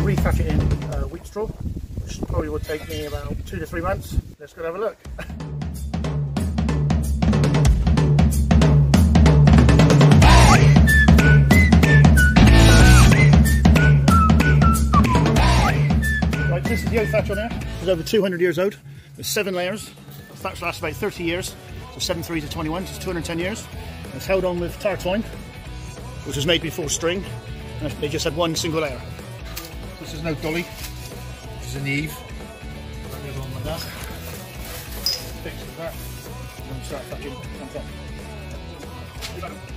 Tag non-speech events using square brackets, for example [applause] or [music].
going to rethatch it in uh, wheat straw, which probably would take me about two to three months. Let's go have a look. [laughs] Right, this is the old thatch on here. It's over 200 years old. There's seven layers. The thatch lasts about 30 years. So 73 to 21, so it's 210 years. It's held on with tar twine, which was made before string. And they just had one single layer. This is no dolly. This is an goes on. Fix with that. And start on top.